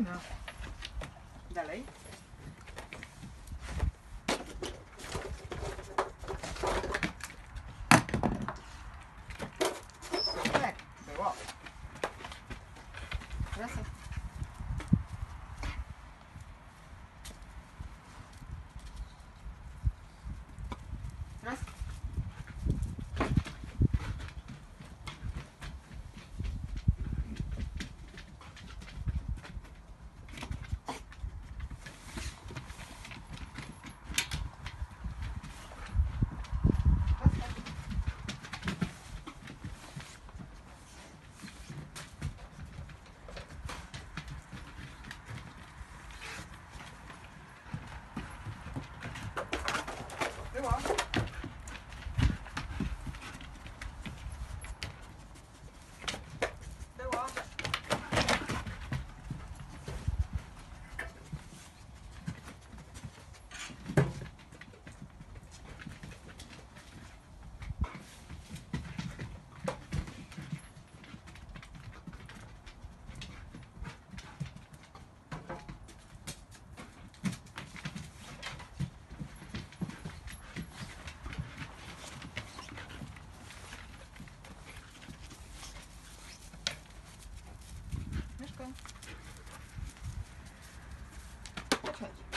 no. Dalej. Super, było. Raz. cut you.